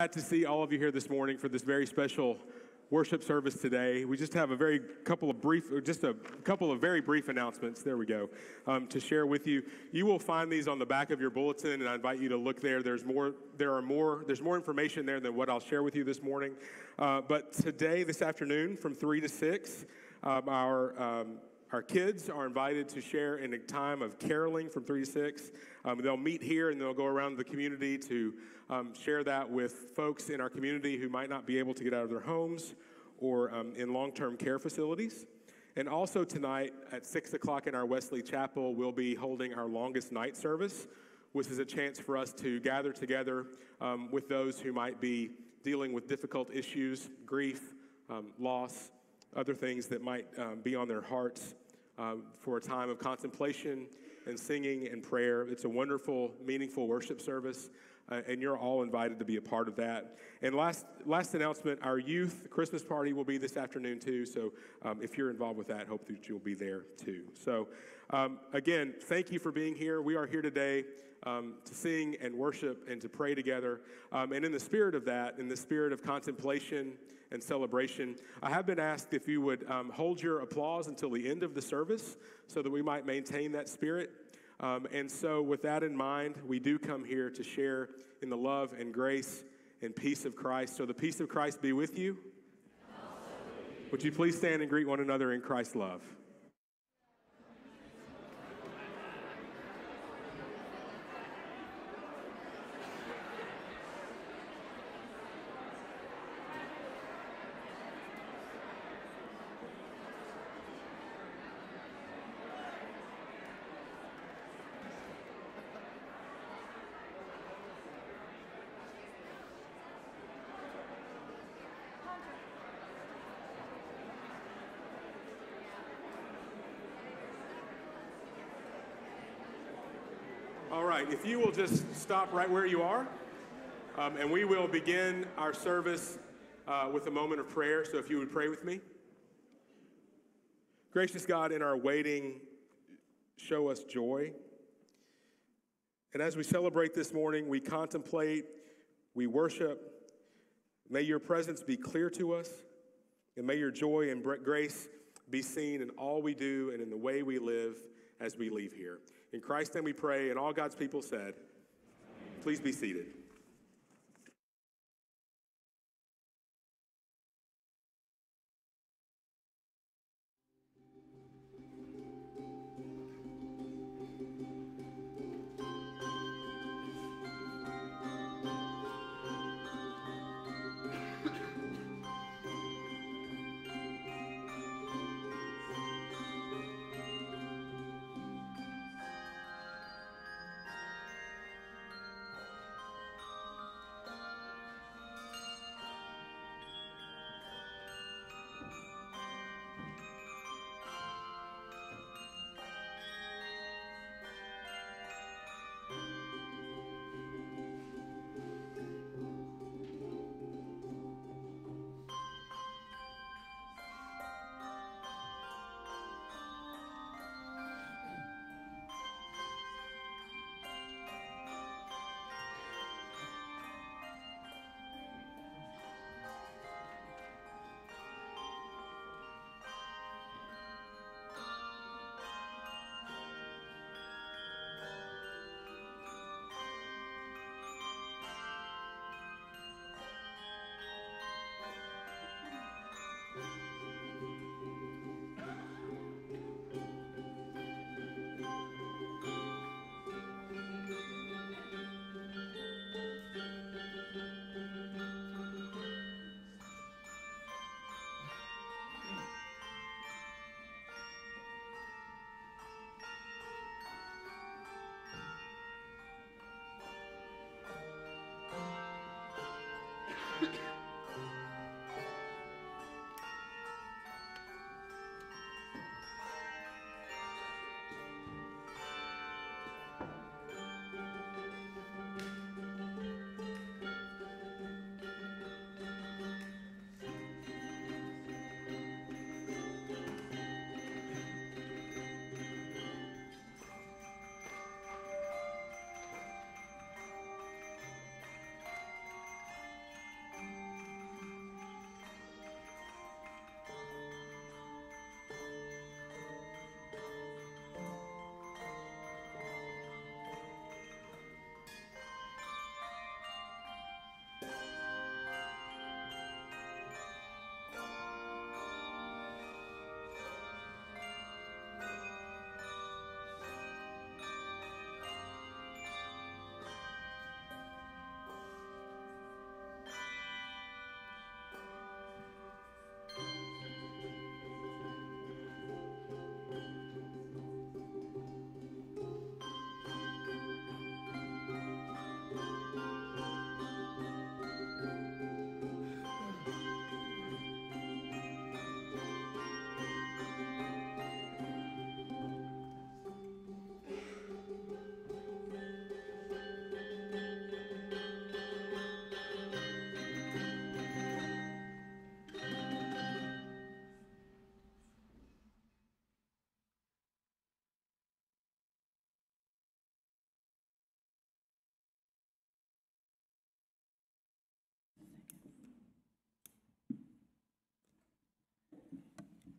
Glad to see all of you here this morning for this very special worship service today. We just have a very couple of brief, just a couple of very brief announcements. There we go um, to share with you. You will find these on the back of your bulletin, and I invite you to look there. There's more. There are more. There's more information there than what I'll share with you this morning. Uh, but today, this afternoon, from three to six, um, our um, our kids are invited to share in a time of caroling from 3 to 6. Um, they'll meet here and they'll go around the community to um, share that with folks in our community who might not be able to get out of their homes or um, in long term care facilities. And also tonight at 6 o'clock in our Wesley Chapel, we'll be holding our longest night service, which is a chance for us to gather together um, with those who might be dealing with difficult issues, grief, um, loss, other things that might um, be on their hearts uh, for a time of contemplation and singing and prayer. It's a wonderful, meaningful worship service, uh, and you're all invited to be a part of that. And last, last announcement our youth Christmas party will be this afternoon, too. So um, if you're involved with that, hope that you'll be there, too. So, um, again, thank you for being here. We are here today. Um, to sing and worship and to pray together. Um, and in the spirit of that, in the spirit of contemplation and celebration. I have been asked if you would um, hold your applause until the end of the service so that we might maintain that spirit. Um, and so, with that in mind, we do come here to share in the love and grace and peace of Christ. So, the peace of Christ be with you. Would you please stand and greet one another in Christ's love? All right, if you will just stop right where you are, um, and we will begin our service uh, with a moment of prayer. So if you would pray with me. Gracious God, in our waiting, show us joy. And as we celebrate this morning, we contemplate, we worship. May your presence be clear to us, and may your joy and grace be seen in all we do and in the way we live as we leave here. In Christ's name we pray, and all God's people said, Please be seated.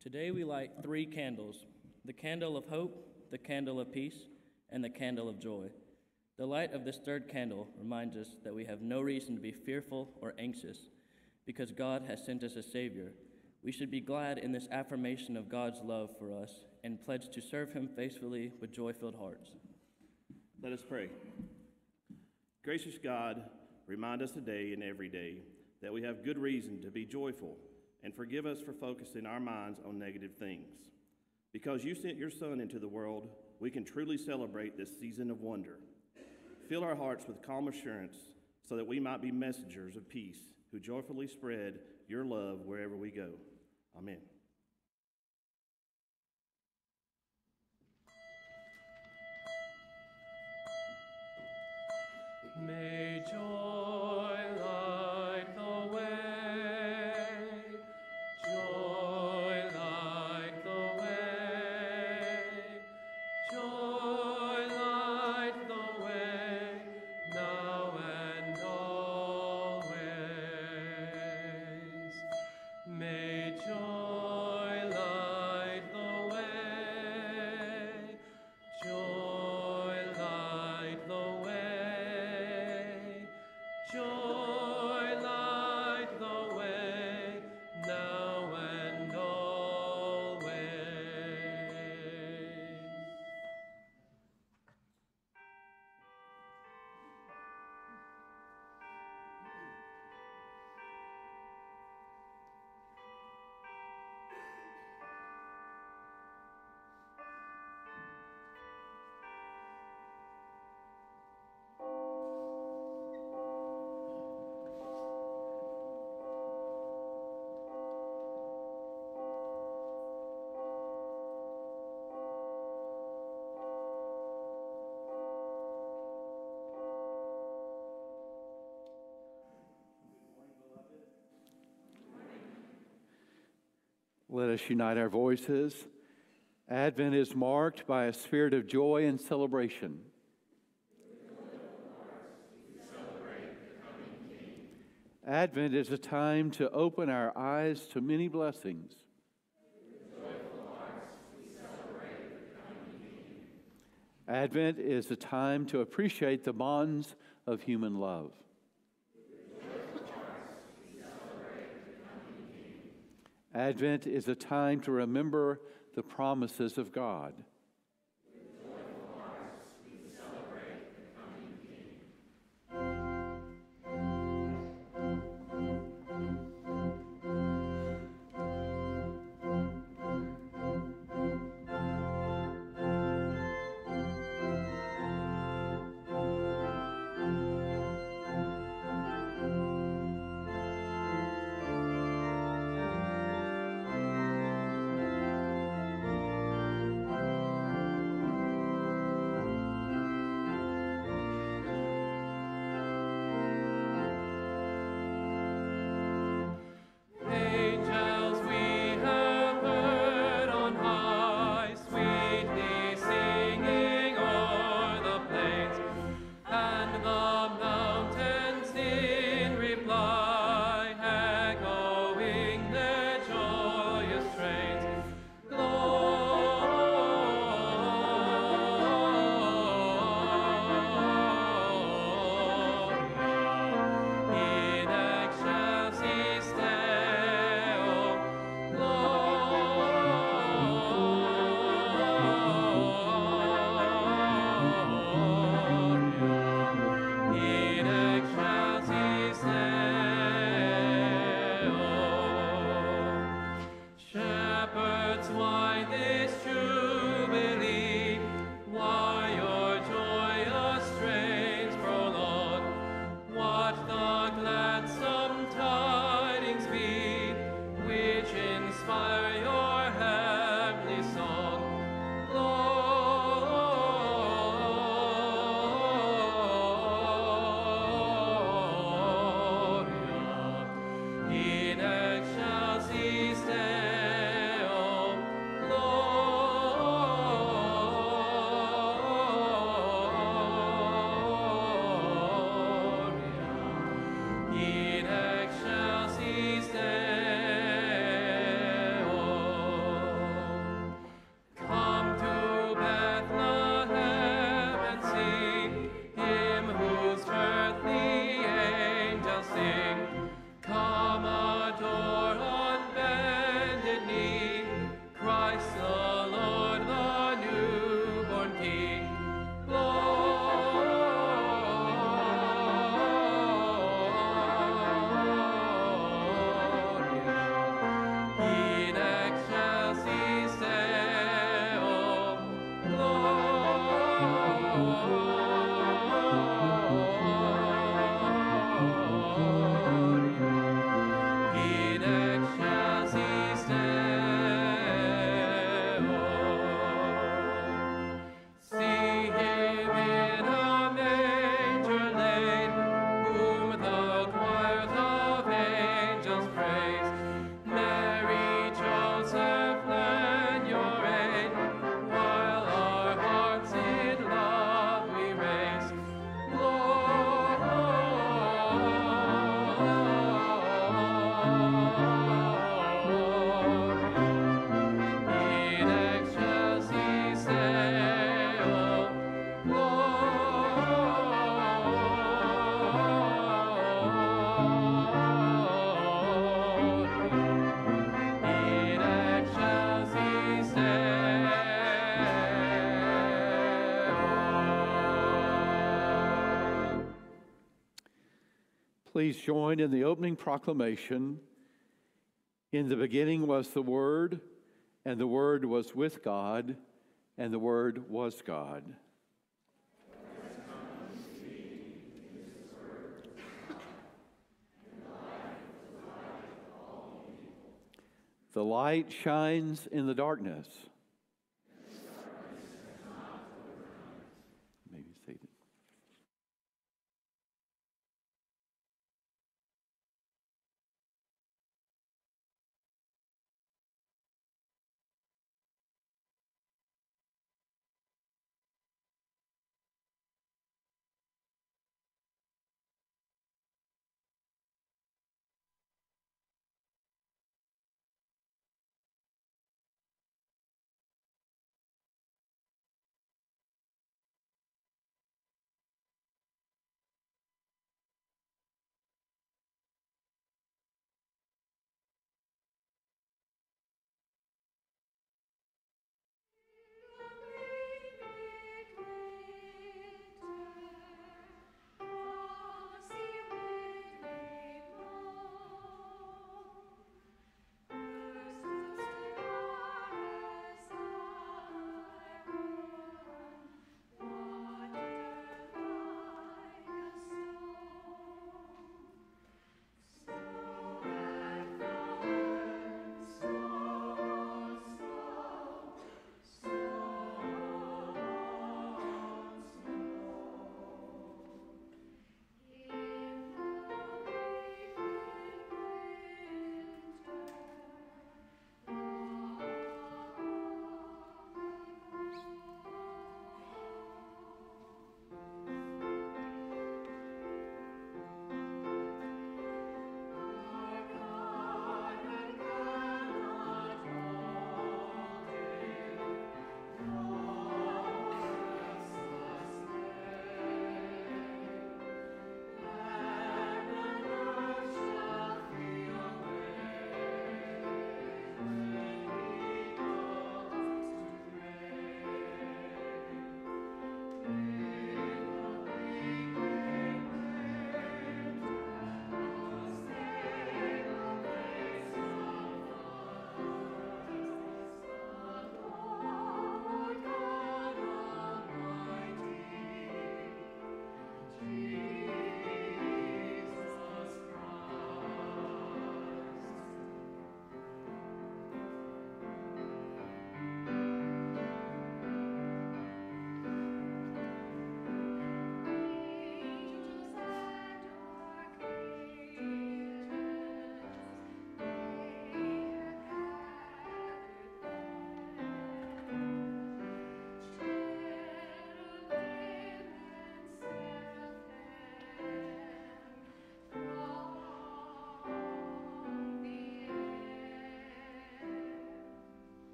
Today we light three candles the candle of hope, the candle of peace, and the candle of joy. The light of this third candle reminds us that we have no reason to be fearful or anxious because God has sent us a Savior. We should be glad in this affirmation of God's love for us and pledge to serve Him faithfully with joy filled hearts. Let us pray. Gracious God, remind us today and every day that we have good reason to be joyful and forgive us for focusing our minds on negative things. Because you sent your Son into the world, we can truly celebrate this season of wonder. Fill our hearts with calm assurance so that we might be messengers of peace who joyfully spread your love wherever we go. Amen. Let us unite our voices. Advent is marked by a spirit of joy and celebration. Advent is a time to open our eyes to many blessings. Advent is a time to appreciate the bonds of human love. Advent is a time to remember the promises of God. Please join in the opening proclamation. In the beginning was the Word, and the Word was with God, and the Word was God. The light shines in the darkness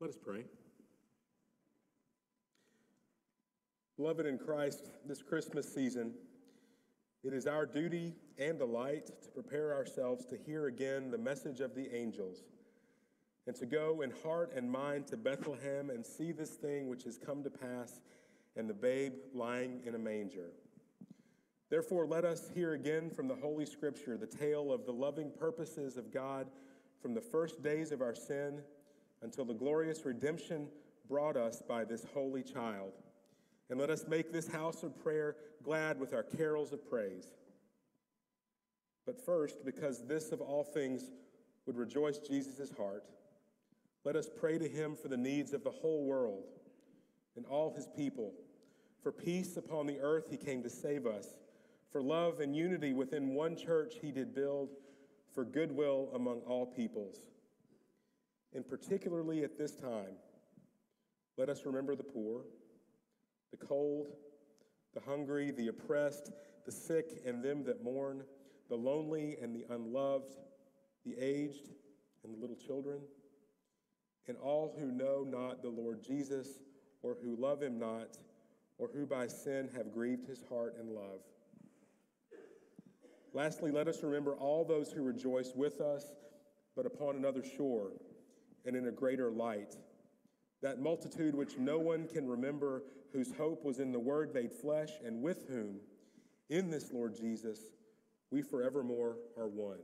Let us pray. Beloved in Christ, this Christmas season, it is our duty and delight to prepare ourselves to hear again the message of the angels and to go in heart and mind to Bethlehem and see this thing which has come to pass and the babe lying in a manger. Therefore, let us hear again from the Holy Scripture the tale of the loving purposes of God from the first days of our sin until the glorious redemption brought us by this holy child. And let us make this house of prayer glad with our carols of praise. But first, because this of all things would rejoice Jesus' heart, let us pray to him for the needs of the whole world and all his people. For peace upon the earth he came to save us. For love and unity within one church he did build. For goodwill among all peoples. And particularly at this time, let us remember the poor, the cold, the hungry, the oppressed, the sick, and them that mourn, the lonely and the unloved, the aged and the little children, and all who know not the Lord Jesus, or who love him not, or who by sin have grieved his heart and love. Lastly, let us remember all those who rejoice with us, but upon another shore and in a greater light. That multitude which no one can remember, whose hope was in the Word made flesh, and with whom, in this Lord Jesus, we forevermore are one.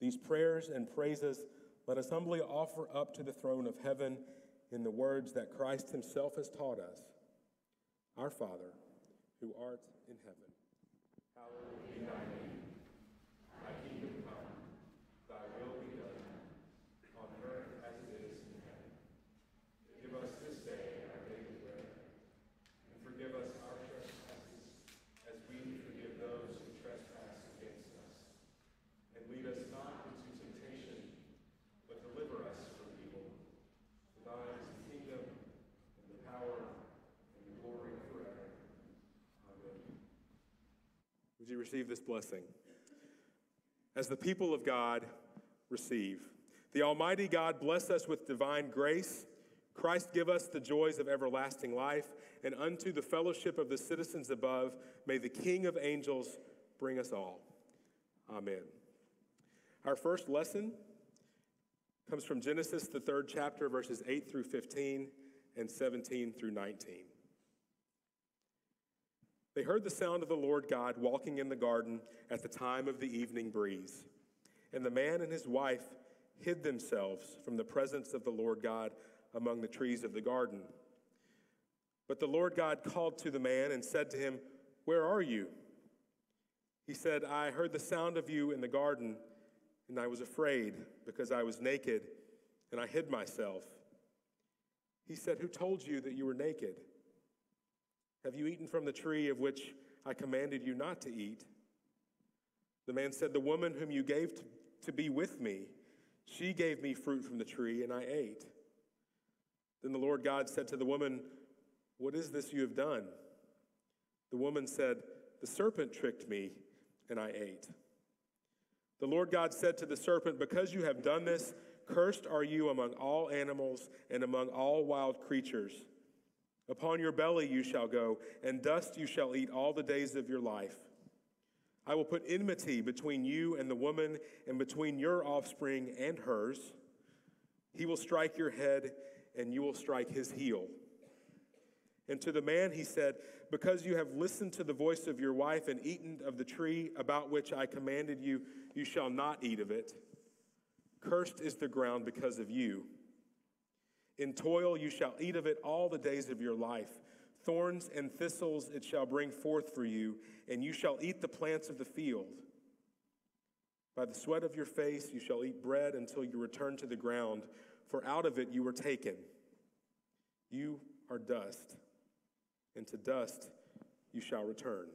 These prayers and praises let us humbly offer up to the throne of heaven in the words that Christ Himself has taught us Our Father, who art in heaven Would you receive this blessing? As the people of God receive. The Almighty God bless us with divine grace. Christ give us the joys of everlasting life, and unto the fellowship of the citizens above, may the King of angels bring us all. Amen. Our first lesson comes from Genesis, the third chapter, verses 8 through 15 and 17 through 19. They heard the sound of the Lord God walking in the garden at the time of the evening breeze. And the man and his wife hid themselves from the presence of the Lord God among the trees of the garden. But the Lord God called to the man and said to him, Where are you? He said, I heard the sound of you in the garden, and I was afraid because I was naked, and I hid myself. He said, Who told you that you were naked? Have you eaten from the tree of which I commanded you not to eat? The man said, The woman whom you gave to, to be with me, she gave me fruit from the tree, and I ate. Then the Lord God said to the woman, What is this you have done? The woman said, The serpent tricked me, and I ate. The Lord God said to the serpent, Because you have done this, cursed are you among all animals and among all wild creatures. Upon your belly you shall go, and dust you shall eat all the days of your life. I will put enmity between you and the woman, and between your offspring and hers. He will strike your head, and you will strike his heel. And to the man he said, Because you have listened to the voice of your wife and eaten of the tree about which I commanded you, you shall not eat of it. Cursed is the ground because of you. In toil you shall eat of it all the days of your life. Thorns and thistles it shall bring forth for you, and you shall eat the plants of the field. By the sweat of your face you shall eat bread until you return to the ground, for out of it you were taken. You are dust, and to dust you shall return.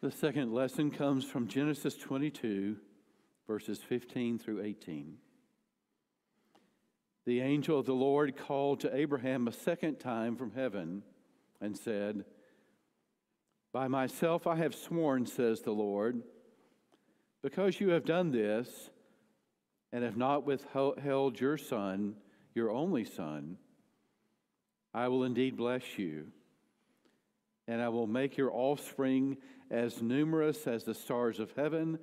The second lesson comes from Genesis 22, verses 15 through 18. The angel of the Lord called to Abraham a second time from heaven and said, By myself I have sworn, says the Lord, because you have done this and have not withheld your son, your only son, I will indeed bless you, and I will make your offspring as numerous as the stars of heaven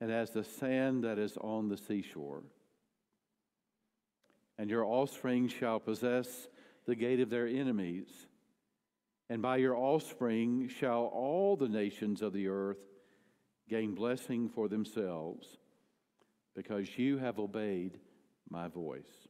and as the sand that is on the seashore. And your offspring shall possess the gate of their enemies, and by your offspring shall all the nations of the earth gain blessing for themselves, because you have obeyed my voice.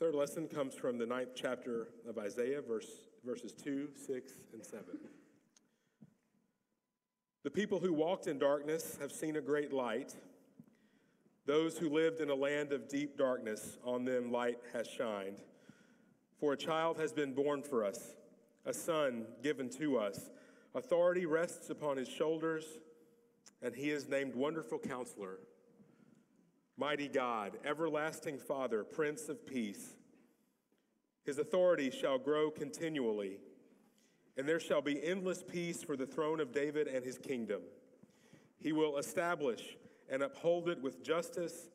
Third lesson comes from the ninth chapter of Isaiah, verse, verses 2, 6, and 7. The people who walked in darkness have seen a great light. Those who lived in a land of deep darkness, on them light has shined. For a child has been born for us, a son given to us. Authority rests upon his shoulders, and he is named Wonderful Counselor Mighty God, everlasting Father, Prince of Peace. His authority shall grow continually, and there shall be endless peace for the throne of David and his kingdom. He will establish and uphold it with justice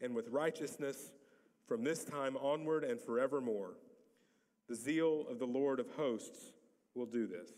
and with righteousness from this time onward and forevermore. The zeal of the Lord of hosts will do this.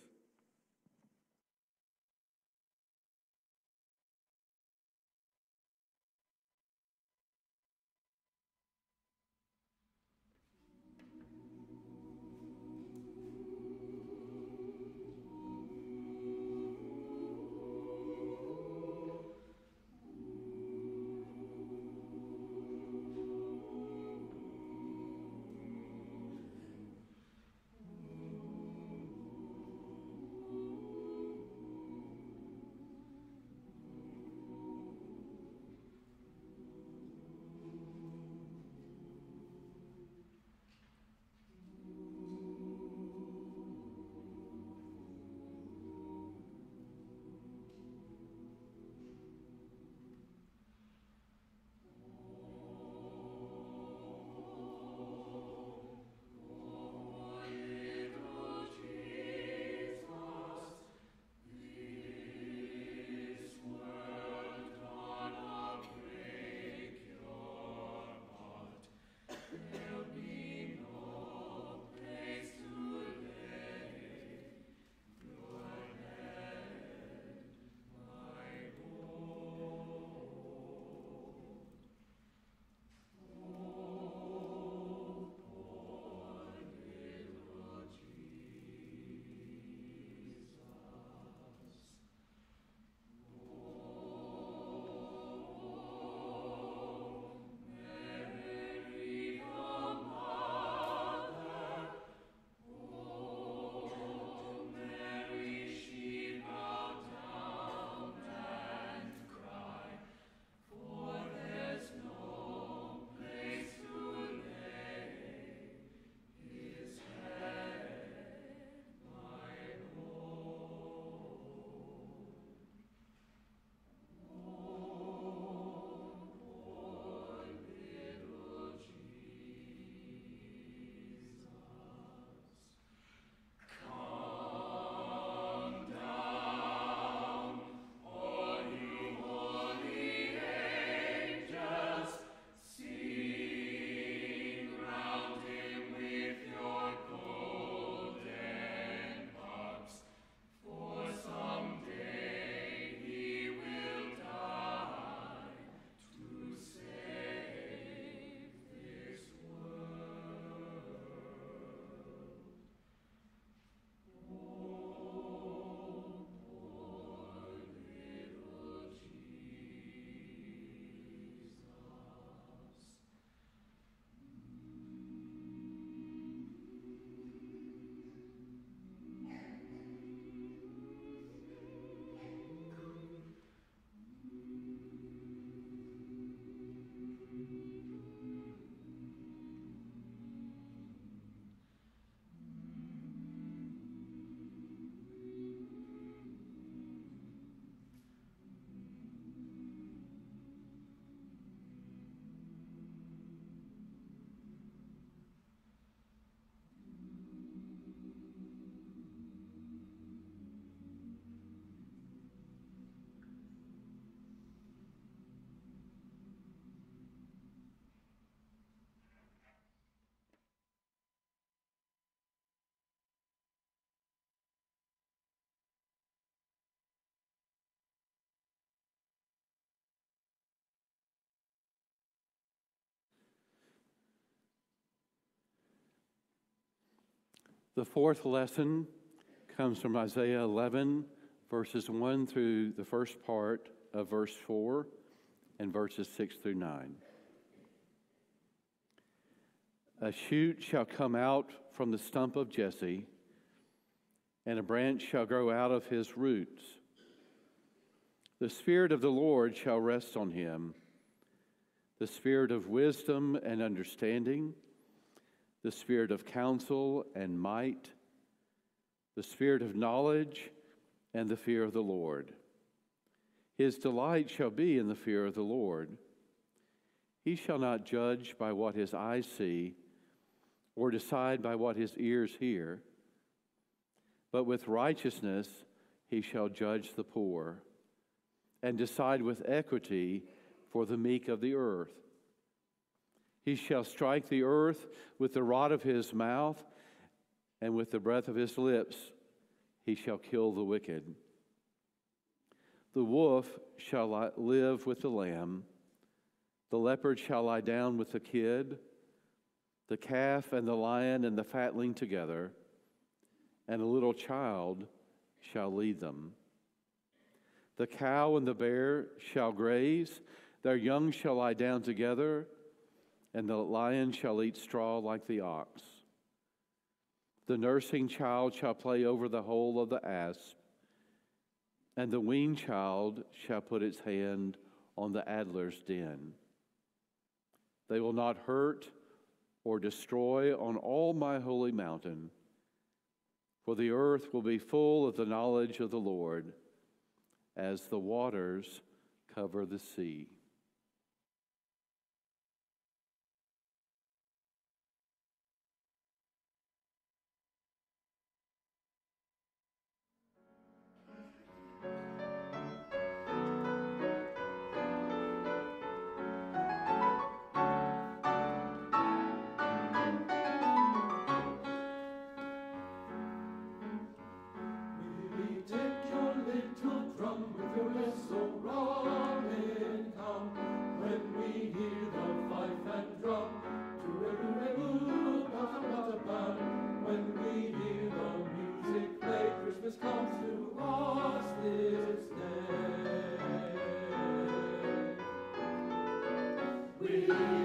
The fourth lesson comes from Isaiah 11, verses 1 through the first part of verse 4 and verses 6 through 9. A shoot shall come out from the stump of Jesse, and a branch shall grow out of his roots. The Spirit of the Lord shall rest on him the Spirit of wisdom and understanding, the Spirit of counsel and might, the Spirit of knowledge and the fear of the Lord. His delight shall be in the fear of the Lord. He shall not judge by what his eyes see, or decide by what his ears hear, but with righteousness he shall judge the poor, and decide with equity for the meek of the earth. He shall strike the earth with the rod of his mouth, and with the breath of his lips he shall kill the wicked. The wolf shall live with the lamb, the leopard shall lie down with the kid, the calf and the lion and the fatling together, and a little child shall lead them. The cow and the bear shall graze their young shall lie down together, and the lion shall eat straw like the ox. The nursing child shall play over the hole of the asp, and the weaned child shall put its hand on the adder's den. They will not hurt or destroy on all my holy mountain, for the earth will be full of the knowledge of the Lord as the waters cover the sea. so round and come when we hear the fife and drum. When we hear the music play, Christmas comes to us this day. We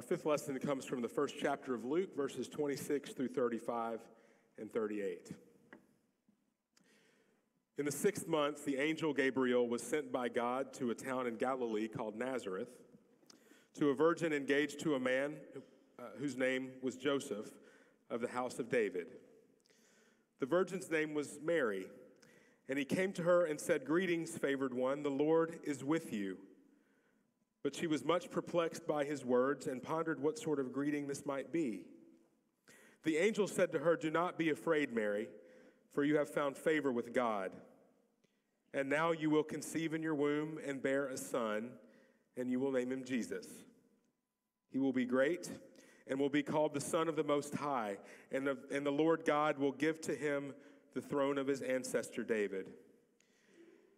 Our fifth lesson comes from the first chapter of Luke, verses 26 through 35 and 38. In the sixth month, the angel Gabriel was sent by God to a town in Galilee called Nazareth to a virgin engaged to a man uh, whose name was Joseph of the house of David. The virgin's name was Mary, and he came to her and said, Greetings, favored one, the Lord is with you. But she was much perplexed by his words and pondered what sort of greeting this might be. The angel said to her, Do not be afraid, Mary, for you have found favor with God. And now you will conceive in your womb and bear a son, and you will name him Jesus. He will be great and will be called the Son of the Most High, and the, and the Lord God will give to him the throne of his ancestor David.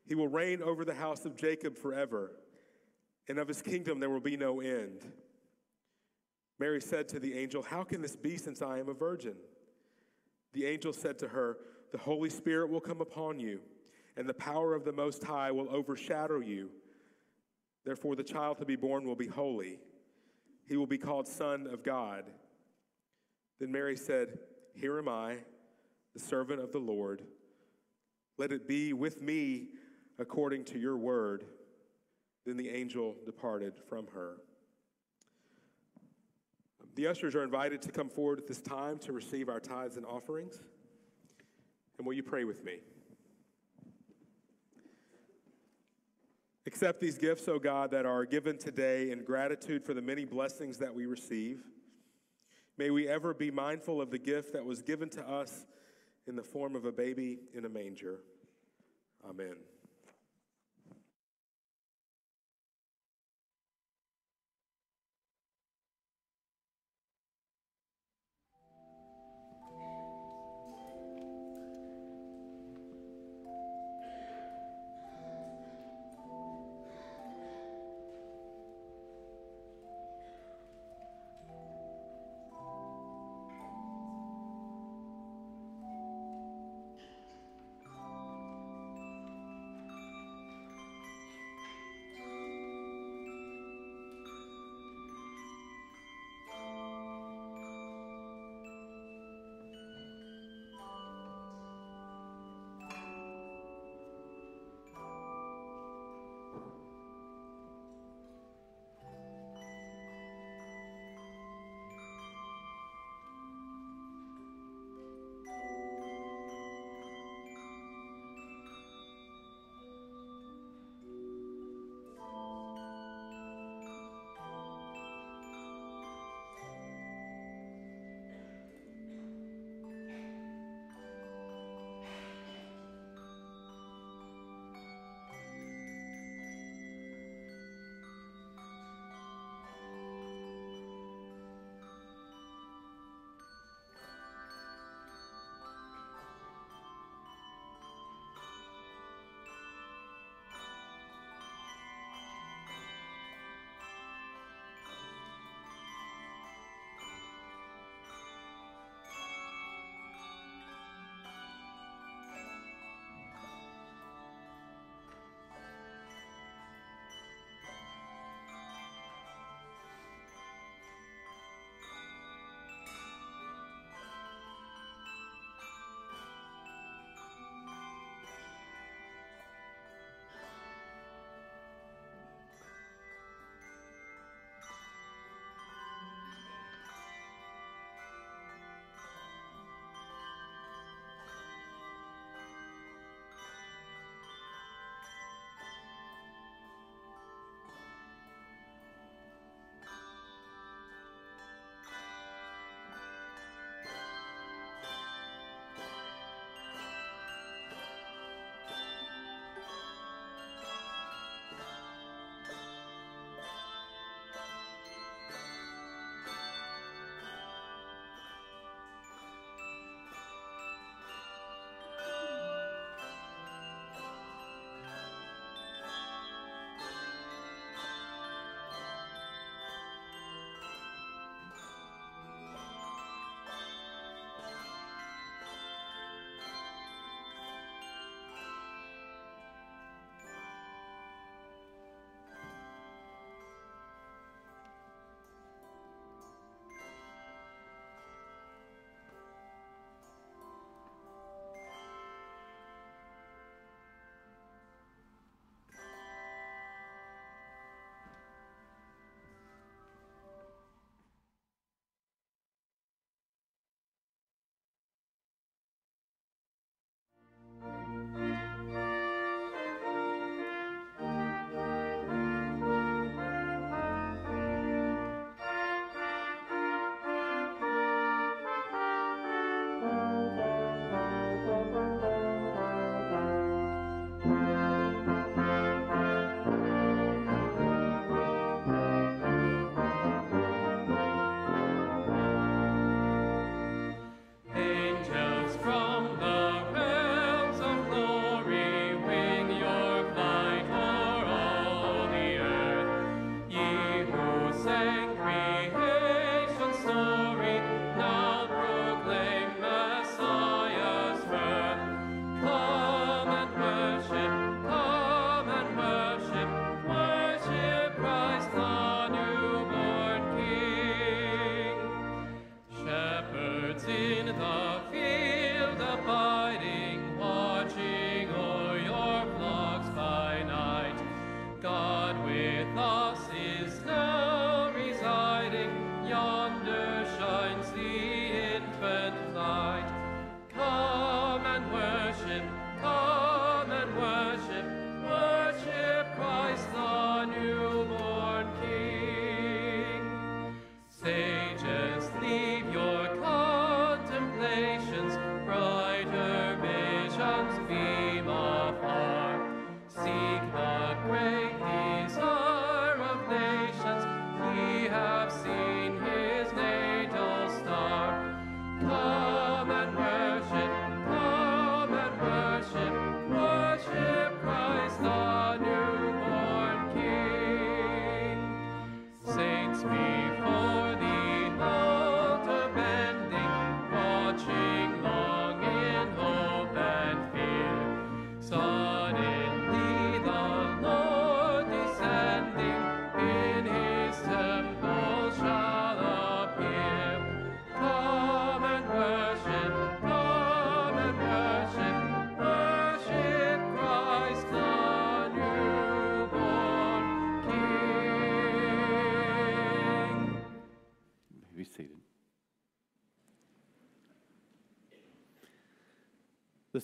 He will reign over the house of Jacob forever, and of his kingdom there will be no end. Mary said to the angel, How can this be since I am a virgin? The angel said to her, The Holy Spirit will come upon you, and the power of the Most High will overshadow you. Therefore, the child to be born will be holy. He will be called Son of God. Then Mary said, Here am I, the servant of the Lord. Let it be with me according to your word. Then the angel departed from her. The ushers are invited to come forward at this time to receive our tithes and offerings. And will you pray with me? Accept these gifts, O God, that are given today in gratitude for the many blessings that we receive. May we ever be mindful of the gift that was given to us in the form of a baby in a manger. Amen.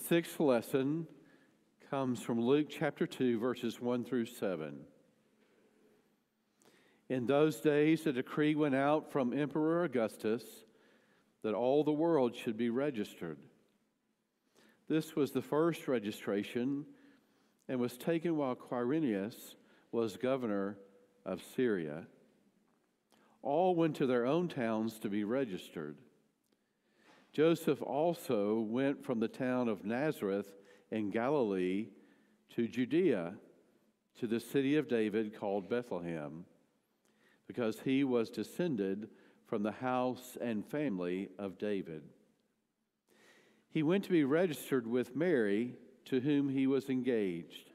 Sixth lesson comes from Luke chapter 2, verses 1 through 7. In those days, a decree went out from Emperor Augustus that all the world should be registered. This was the first registration and was taken while Quirinius was governor of Syria. All went to their own towns to be registered. Joseph also went from the town of Nazareth in Galilee to Judea, to the city of David called Bethlehem, because he was descended from the house and family of David. He went to be registered with Mary, to whom he was engaged,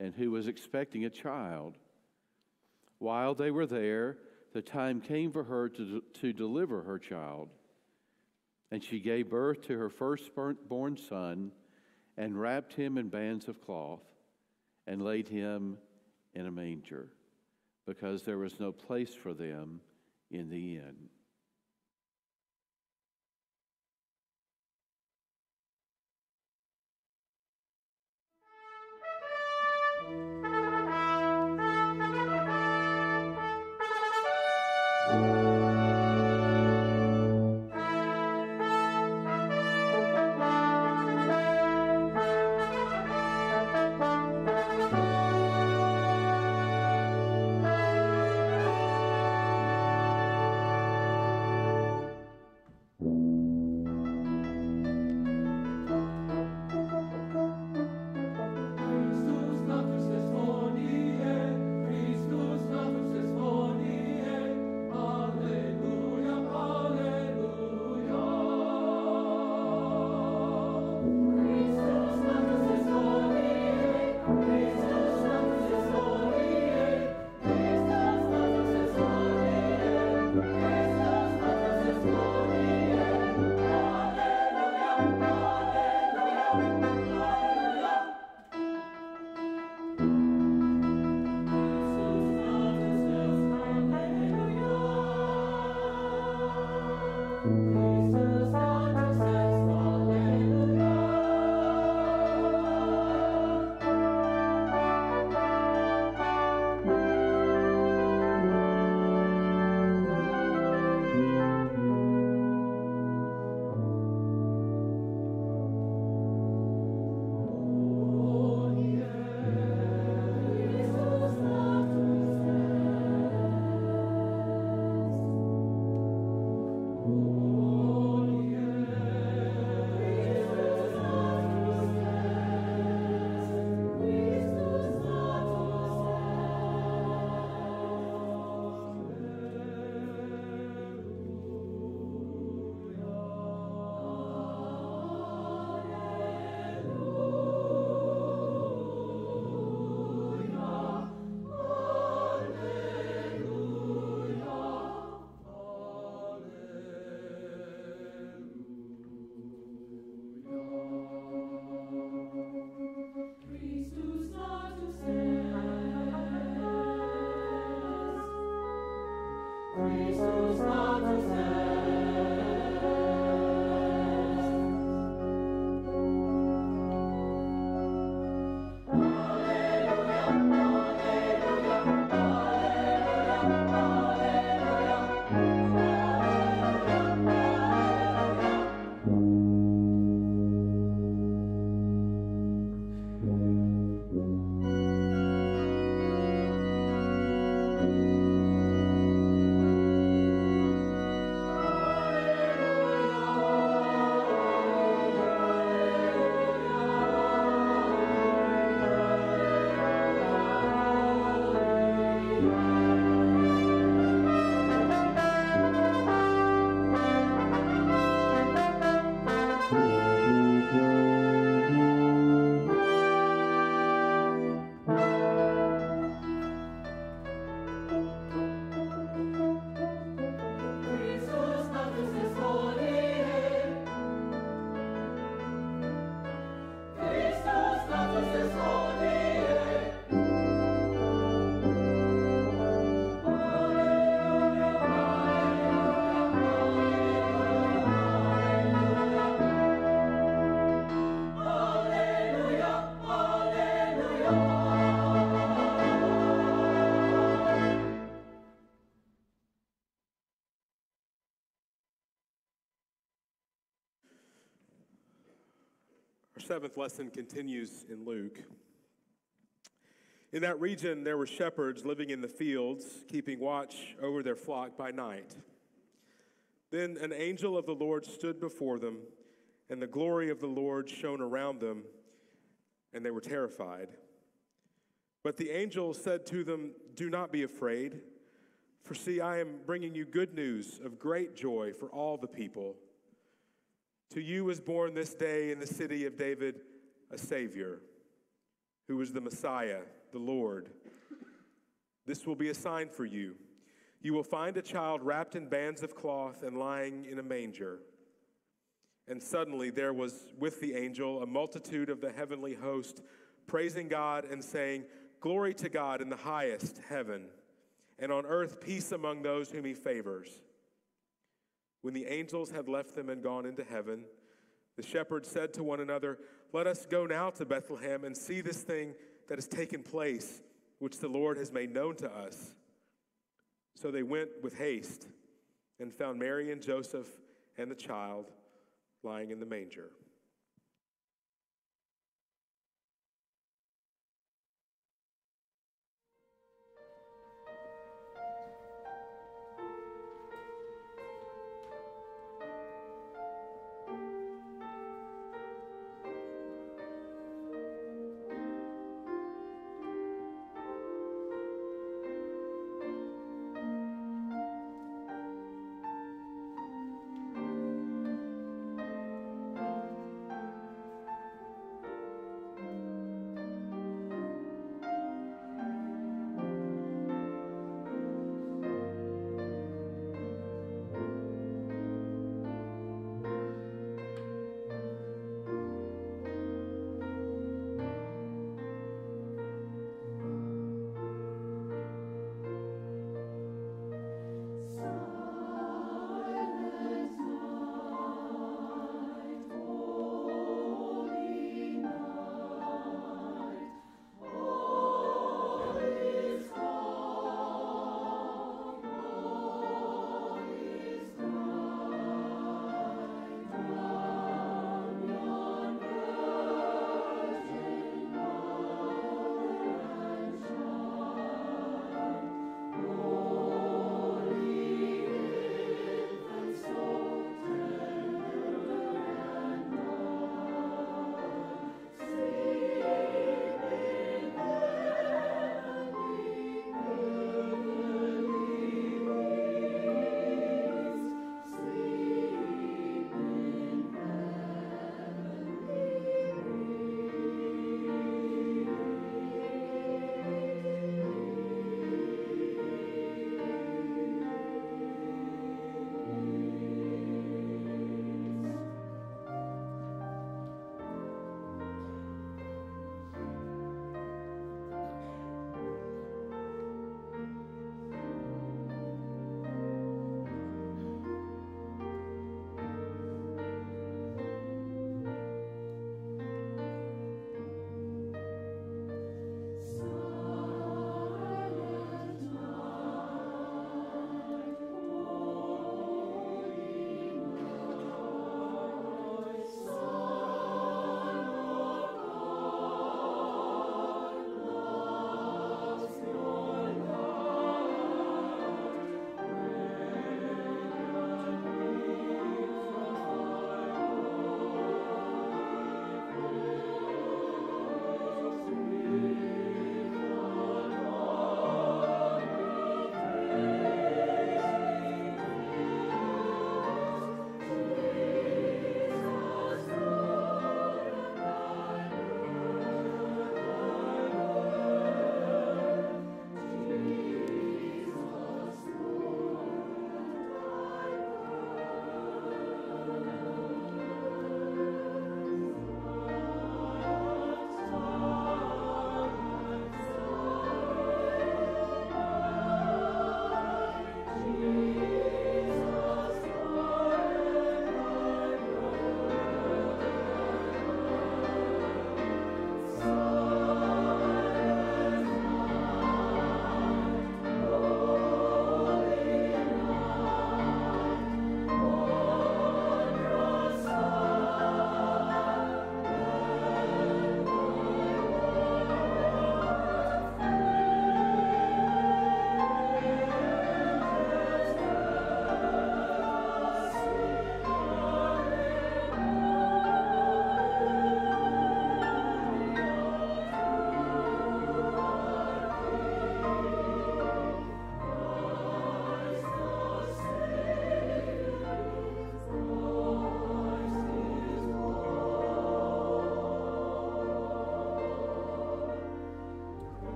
and who was expecting a child. While they were there, the time came for her to, to deliver her child. And she gave birth to her firstborn son, and wrapped him in bands of cloth, and laid him in a manger, because there was no place for them in the inn. Seventh lesson continues in Luke. In that region, there were shepherds living in the fields, keeping watch over their flock by night. Then an angel of the Lord stood before them, and the glory of the Lord shone around them, and they were terrified. But the angel said to them, Do not be afraid, for see, I am bringing you good news of great joy for all the people. To you was born this day in the city of David a Savior, who is the Messiah, the Lord. This will be a sign for you. You will find a child wrapped in bands of cloth and lying in a manger. And suddenly there was with the angel a multitude of the heavenly host, praising God and saying, Glory to God in the highest heaven, and on earth peace among those whom he favors. When the angels had left them and gone into heaven, the shepherds said to one another, Let us go now to Bethlehem and see this thing that has taken place, which the Lord has made known to us. So they went with haste and found Mary and Joseph and the child lying in the manger.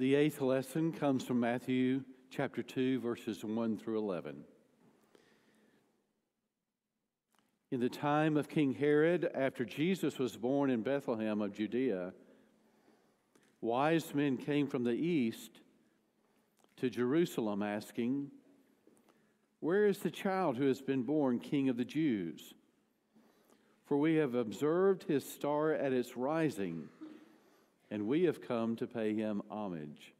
The eighth lesson comes from Matthew chapter 2, verses 1 through 11. In the time of King Herod, after Jesus was born in Bethlehem of Judea, wise men came from the east to Jerusalem asking, Where is the child who has been born King of the Jews? For we have observed his star at its rising, and we have come to pay him homage.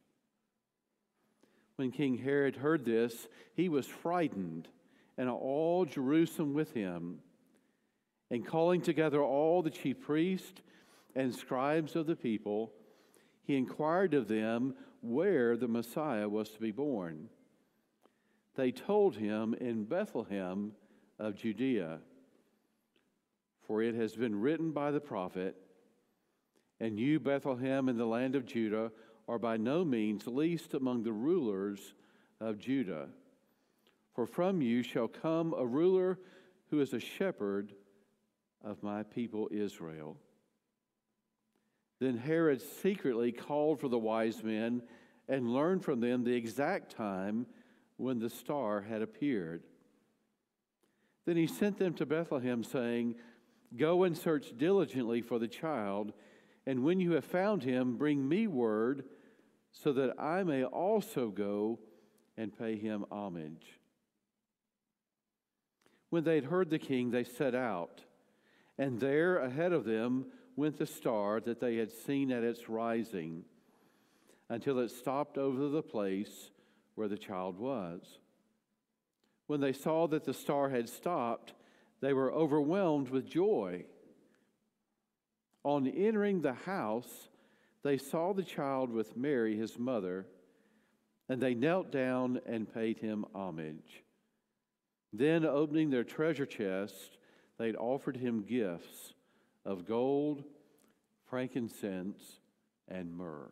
When King Herod heard this, he was frightened, and all Jerusalem with him. And calling together all the chief priests and scribes of the people, he inquired of them where the Messiah was to be born. They told him in Bethlehem of Judea, for it has been written by the prophet, And you, Bethlehem, in the land of Judah, are by no means least among the rulers of Judah. For from you shall come a ruler who is a shepherd of my people Israel. Then Herod secretly called for the wise men and learned from them the exact time when the star had appeared. Then he sent them to Bethlehem, saying, Go and search diligently for the child, and when you have found him, bring me word, so that I may also go and pay him homage. When they had heard the king, they set out. And there ahead of them went the star that they had seen at its rising until it stopped over the place where the child was. When they saw that the star had stopped, they were overwhelmed with joy. On entering the house, they saw the child with Mary, his mother, and they knelt down and paid him homage. Then, opening their treasure chest, they'd offered him gifts of gold, frankincense, and myrrh.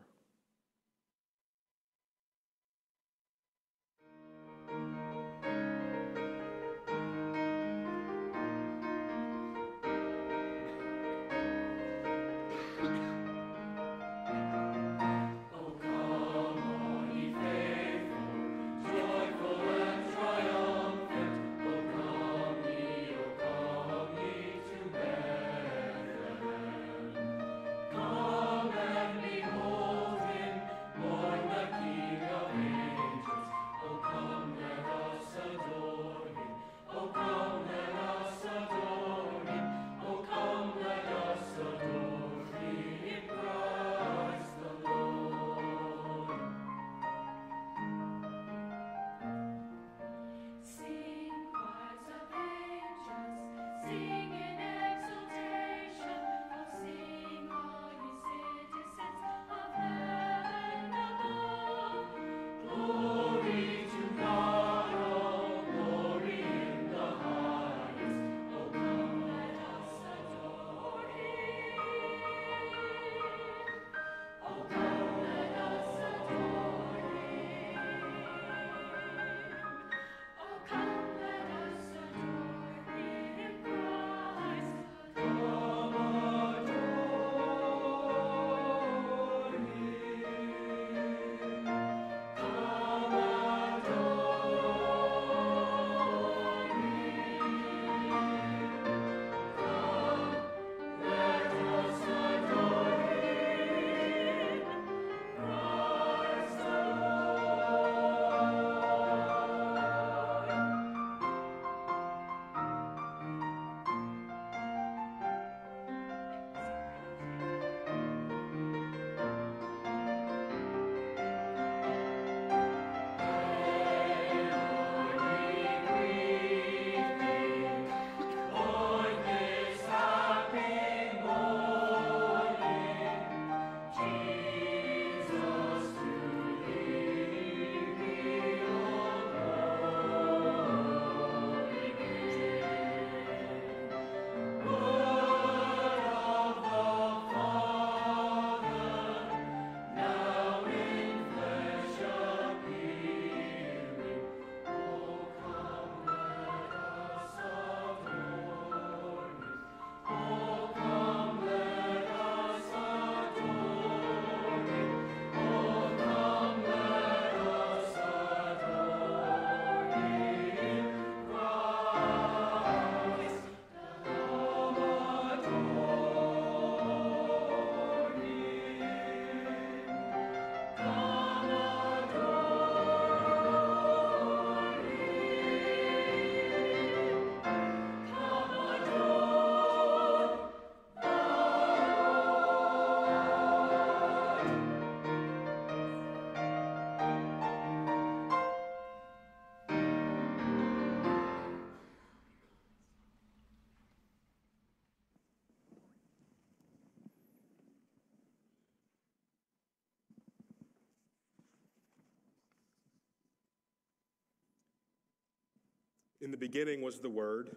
In the beginning was the Word,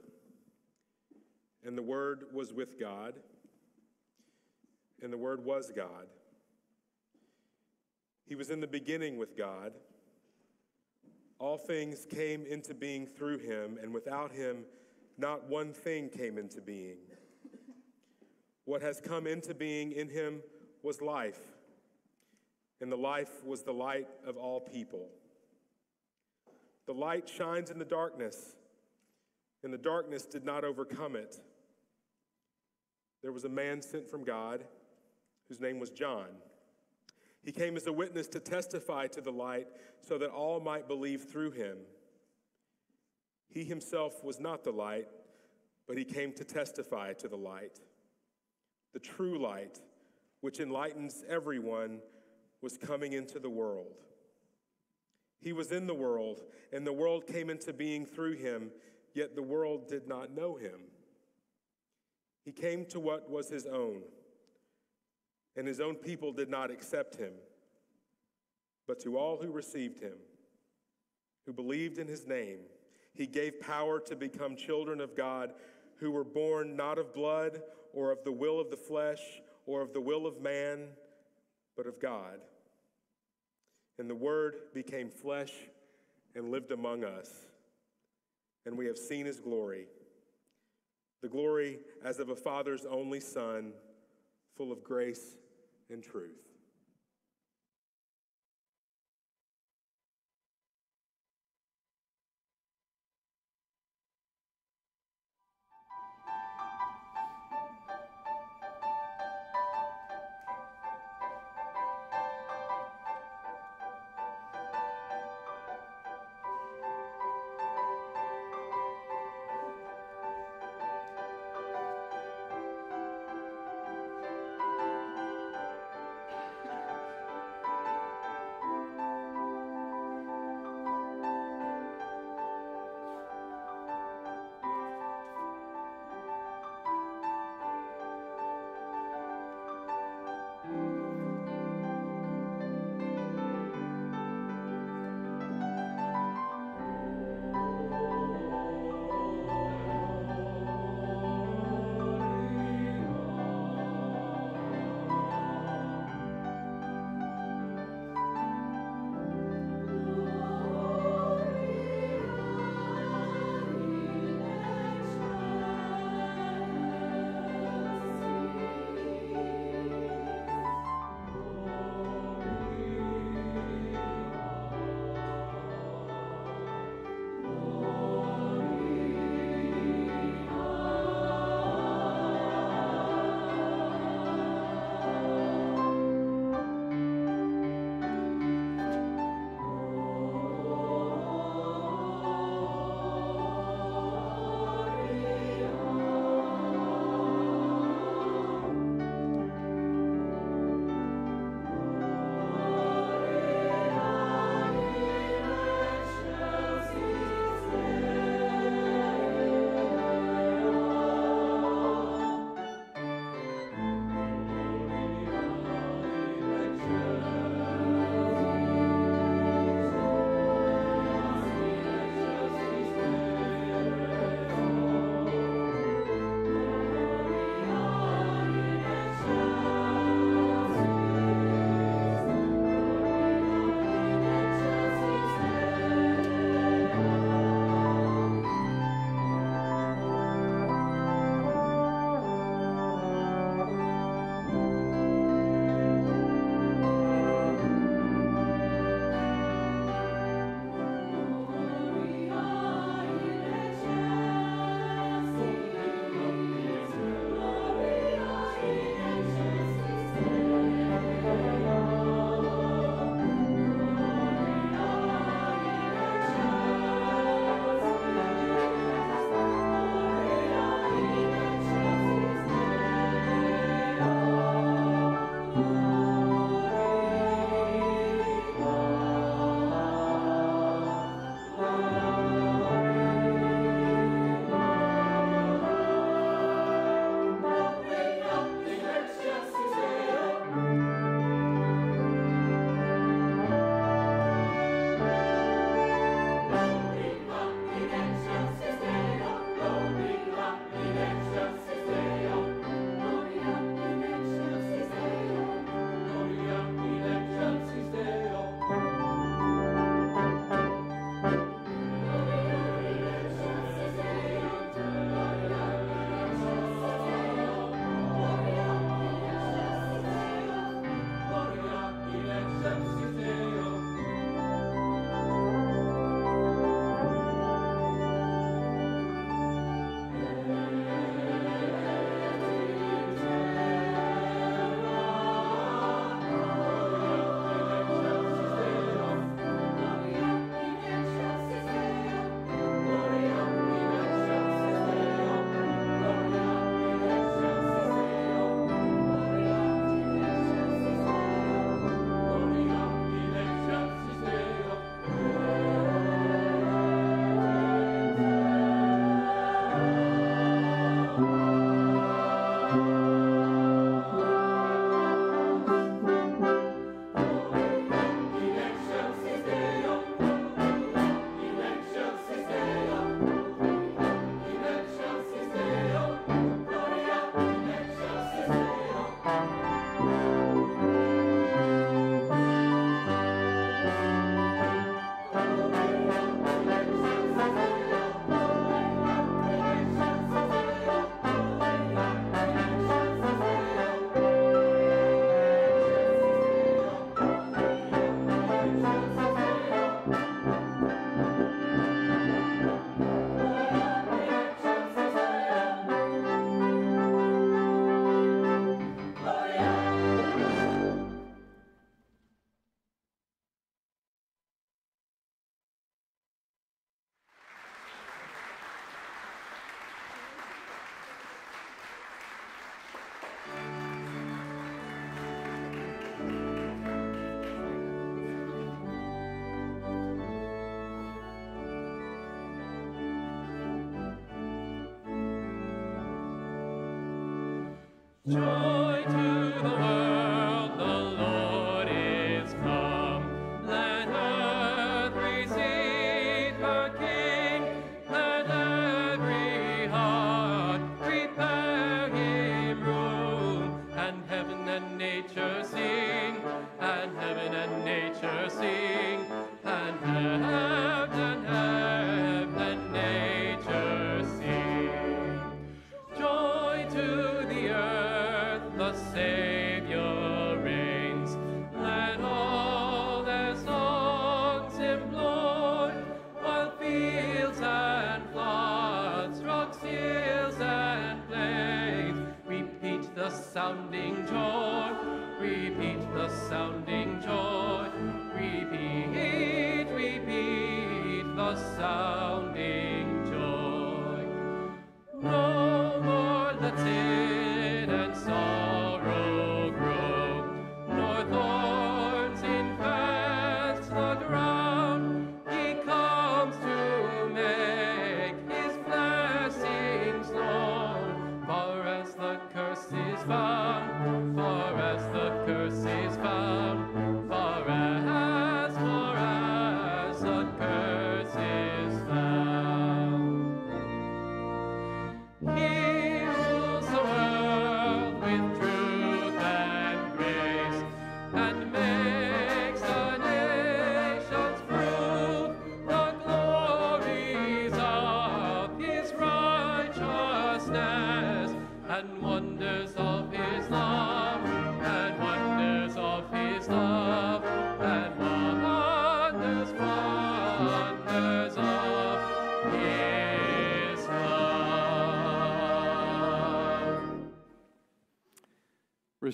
and the Word was with God, and the Word was God. He was in the beginning with God. All things came into being through him, and without him, not one thing came into being. What has come into being in him was life, and the life was the light of all people. The light shines in the darkness, and the darkness did not overcome it. There was a man sent from God whose name was John. He came as a witness to testify to the light so that all might believe through him. He himself was not the light, but he came to testify to the light. The true light, which enlightens everyone, was coming into the world. He was in the world, and the world came into being through him, yet the world did not know him. He came to what was his own, and his own people did not accept him. But to all who received him, who believed in his name, he gave power to become children of God, who were born not of blood or of the will of the flesh or of the will of man, but of God. And the Word became flesh and lived among us, and we have seen his glory the glory as of a father's only son, full of grace and truth. joy.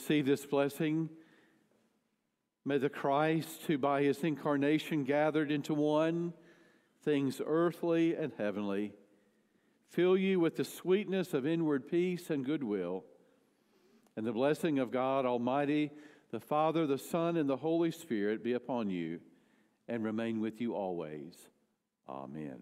receive this blessing, may the Christ, who by his incarnation gathered into one things earthly and heavenly, fill you with the sweetness of inward peace and goodwill, and the blessing of God Almighty, the Father, the Son, and the Holy Spirit be upon you and remain with you always. Amen.